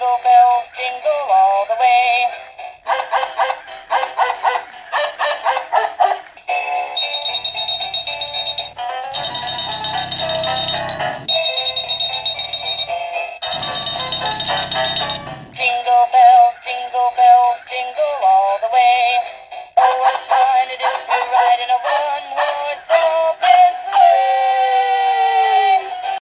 Rainbow Man.